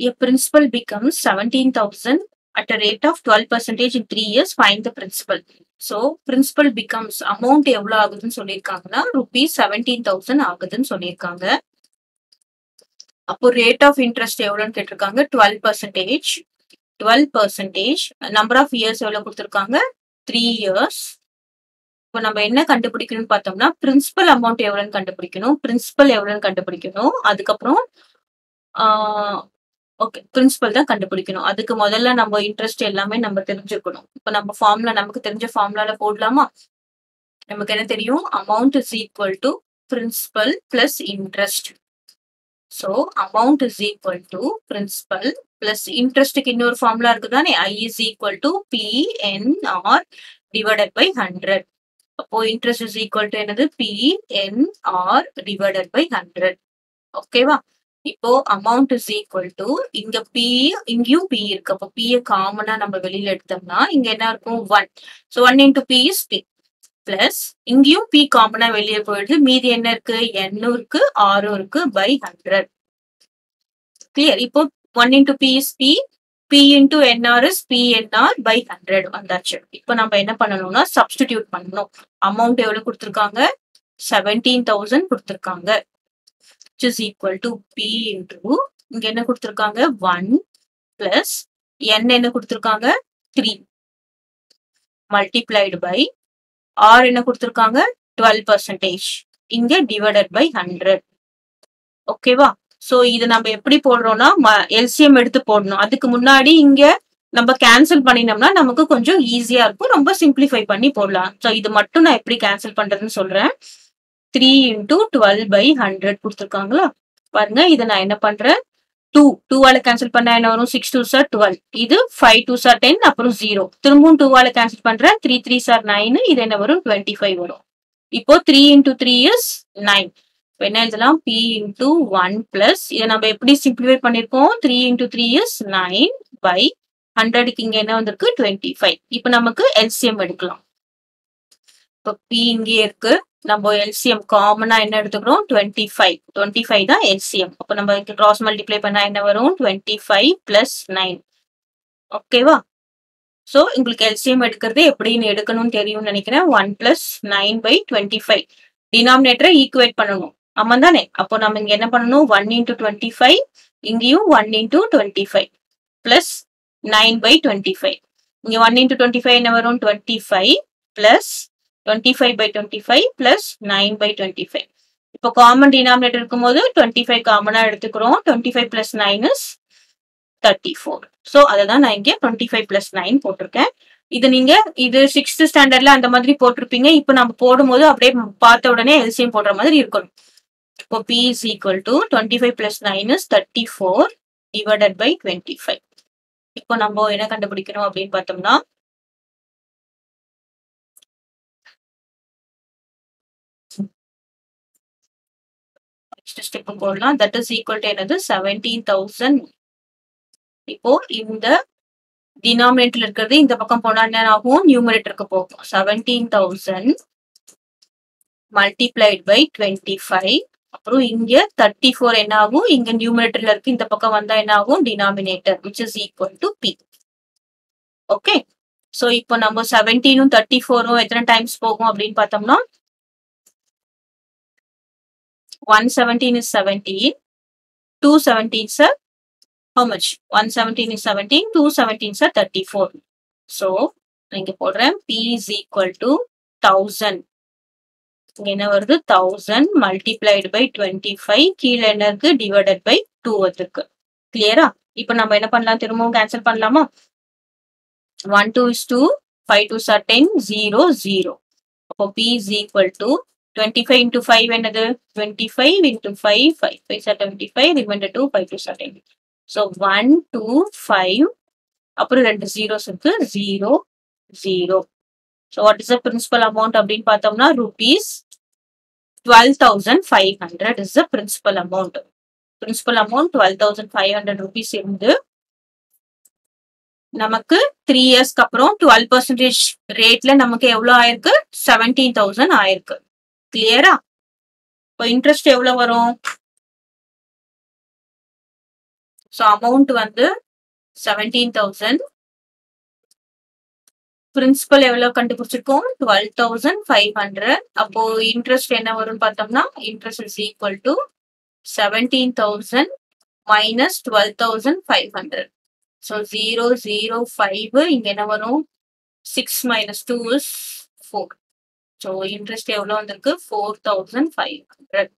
A principal becomes 17,000 at a rate of 12% in three years. Find the principal. So, principal becomes amount எவ்வளோ ஆகுதுன்னு சொல்லியிருக்காங்கன்னா rupees seventeen thousand ஆகுதுன்னு சொல்லியிருக்காங்க. அப்போ rate of interest எவ்வளோன்னு கேட்டிருக்காங்க twelve percentage twelve percentage number of years எவ்வளோ கொடுத்துருக்காங்க த்ரீ இயர்ஸ் இப்போ நம்ம என்ன கண்டுபிடிக்கணும்னு பார்த்தோம்னா பிரின்சிபல் அமௌண்ட் எவ்வளோன்னு கண்டுபிடிக்கணும் பிரின்சிபல் எவ்வளோன்னு கண்டுபிடிக்கணும் அதுக்கப்புறம் ஓகே பிரின்சிபல் தான் கண்டுபிடிக்கணும். அதுக்கு முதல்ல நம்ம இன்ட்ரெஸ்ட் எல்லாமே நம்ம தெரிஞ்சுக்கணும். இப்போ நம்ம ஃபார்ம்ல நமக்கு தெரிஞ்ச ஃபார்ம்லால போடலாமா? நமக்கு என்ன தெரியும்? Amount is equal to principal plus interest so amount is equal to principal plus இன்ட்ரெஸ்ட்டுக்கு இன்னொரு ஃபார்முலா இருக்கு தானே I is equal to PNR divided by hundred அப்போ இன்ட்ரெஸ்ட் இஸ் ஈக்குவல் டு என்னது? பிஎன்ஆர் டிவைடட் பை ஹண்ட்ரட் ஓகேவா இப்போ amount is equal to இங்க P இங்கேயும் P இருக்கு. அப்போ பி காமனா நம்ம வெளியில எடுத்தோம்னா இங்க என்ன இருக்கும்? One so one into P is P plus இங்கேயும் பி காமனா வெளியே போயிடுது. மீதி என்ன இருக்கு? எண்ணும் இருக்கு. ஆறும் இருக்கு பை ஹண்ட்ரட் கிளியர் இப்போ one into P is P P into NR is PNR by hundred வந்தாச்சு. இப்போ நம்ம என்ன பண்ணணும்னா சப்ஸ்டிடியூட் பண்ணணும். அமௌண்ட் எவ்வளவு கொடுத்துருக்காங்க? செவன்டீன் தௌசண்ட் கொடுத்துருக்காங்க. Is equal to P into இங்க என்ன கொடுத்துருக்காங்க? ஒன் பிளஸ் என் என்ன கொடுத்துருக்காங்க? த்ரீ மல்டிப்ளைடு பை ஆர் என்ன கொடுத்துருக்காங்க? டுவெல் பர்சன்டேஜ் இங்க டிவைடட் பை ஹண்ட்ரட் ஓகேவா சோ இது நம்ம எப்படி போடுறோம்னா எல்சிஎம் எடுத்து போடணும். அதுக்கு முன்னாடி இங்க நம்ம கேன்சல் பண்ணினோம்னா நமக்கு கொஞ்சம் ஈஸியா இருக்கும். ரொம்ப சிம்பிளிஃபை பண்ணி போடலாம். ஸோ இது மட்டும் நான் எப்படி கேன்சல் பண்றதுன்னு சொல்றேன். Three into twelve by hundred கொடுத்துருக்காங்களா? பாருங்க இதை நான் என்ன பண்றேன்? டூ டூவால கேன்சல் பண்ணா என்ன வரும்? சிக்ஸ் டூ சார் டுவெல் இது ஃபைவ் டூ சார் டென் அப்புறம் ஜீரோ திரும்பவும் டூவால கேன்சல் பண்றேன். த்ரீ த்ரீ சார் நைன் இது என்ன வரும்? டுவெண்ட்டி ஃபைவ் வரும். இப்போ three into three is nine என்ன எழுதலாம்? பி இன்டூ ஒன் பிளஸ் இதை நம்ம எப்படி சிம்பிளிஃபை பண்ணிருக்கோம்? Three into three years nine by ஹண்ட்ரடுக்கு இங்க என்ன வந்திருக்கு? டுவெண்ட்டி ஃபைவ் இப்போ நமக்கு எல்சிஎம் எடுக்கலாம். இப்போ பி இங்கே இருக்கு. நம்ம எல்சிஎம் காமனா என்ன எடுத்துக்கிறோம்? டுவெண்ட்டி ஃபைவ் டுவெண்ட்டி ஃபைவ் தான் எல்சிஎம் அப்போ நம்ம கிராஸ் மல்டிப்ளை பண்ணா என்ன வரும்? டுவெண்ட்டி ஃபைவ் பிளஸ் நைன் ஓகேவா ஸோ உங்களுக்கு எல்சிஎம் எடுக்கிறது எப்படின்னு எடுக்கணும்னு தெரியும்னு நினைக்கிறேன். One plus nine by twenty five டினாமினேட்டரை equate பண்ணணும். ஆமா தானே? அப்போ நம்ம இங்க என்ன பண்ணணும்? ஒன் இன்டூ டுவெண்ட்டி ஃபைவ் இங்கேயும் one into twenty five plus nine by twenty five இங்கே ஒன் இன்டூ டுவெண்ட்டி ஃபைவ் என்ன வரும்? Twenty five plus twenty five by twenty five plus nine by twenty five இப்போ காமன் டினாமினேட்டர் இருக்கும்போது twenty five காமனாக எடுத்துக்கிறோம். Twenty five plus nine is thirty four so அதை தான் நான் இங்கே டுவெண்ட்டி ஃபைவ் பிளஸ் நைன் போட்டிருக்கேன். இது நீங்க இது சிக்ஸ்த் ஸ்டாண்டர்ட்ல அந்த மாதிரி போட்டிருப்பீங்க. இப்போ நம்ம போடும்போது அப்படியே பார்த்த உடனே எல்சிஎம் போடுற மாதிரி இருக்கணும். இப்போ P is equal to twenty five plus nine is thirty four divided by twenty five இப்போ நம்ம என்ன கண்டுபிடிக்கணும் அப்படின்னு பார்த்தோம்னா ஸ்டெப்பும் போடலாம் தட் இஸ் ஈக்குவல் டு என்னது? செவன்டீன் தௌசண்ட் இப்போ இந்த டினாமினேட்டர்ல இருக்கிறது இந்த பக்கம் போனா என்ன ஆகும் நியூமரேட்டருக்கு போகும். Seventeen thousand multiplied by twenty five அப்புறம் இங்க தேர்ட்டி ஃபோர் என்ன ஆகும் இங்க நியூமரேட்டர்ல இருக்கு இந்த பக்கம் வந்தா என்ன ஆகும் denominator which is equal to P okay so இப்போ நம்ம செவன்டீனும் தேர்ட்டி ஃபோரும் எத்தனை டைம்ஸ் போகும் அப்படின்னு பார்த்தோம்னா one seventeen is seventeen two seventeen how much? 117 is 17 217 are 34 so இங்க போடுறேன். P is equal to 1000 இங்க என்ன வருது? 1000 multiplied by 25 கீழே என்ன இருக்கு? divided by 2 வந்திருக்கு. கிளியரா இப்போ நம்ம என்ன பண்ணலாம்? திரும்பவும் கேன்சல் பண்ணலாமா? 1 2 is 2 5 2 are 10 0 0 அப்போ p is equal to 25 into 5 என்னது? 25 five 5 5 5 are 25 remainder 2 5 2 are 10 so one two five அப்புறம் ரெண்டு ஜீரோஸ் இருக்கு. Zero zero so what is the principal amount அப்படின்னு பார்த்தோம்னா rupees twelve thousand five hundred is the principal amount principal amount twelve thousand five hundred rupees இருந்து நமக்கு three இயர்ஸ்க்கு அப்புறம் twelve percentage ரேட்ல நமக்கு எவ்வளோ ஆயிருக்கு? செவன்டீன் தௌசண்ட் ஆயிருக்கு. கிளியரா இப்போ இன்ட்ரெஸ்ட் எவ்வளோ வரும்? ஸோ அமௌண்ட் வந்து செவன்டீன் தௌசண்ட் பிரின்சிபல் எவ்வளவு கண்டுபிடிச்சிருக்கோம்? டுவெல் தௌசண்ட் ஃபைவ் ஹண்ட்ரட் அப்போ இன்ட்ரெஸ்ட் என்ன வரும்னு பார்த்தோம்னா interest is equal to seventeen thousand minus twelve thousand five hundred so zero zero five இங்க என்ன வரும்? Six minus two is four so interest எவ்வளோ வந்திருக்கு? Four thousand five hundred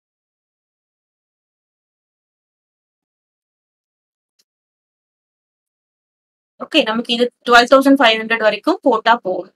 okay நமக்கு இது டுவெல் தௌசண்ட் ஃபைவ் ஹண்ட்ரட் வரைக்கும் போட்டா போகும்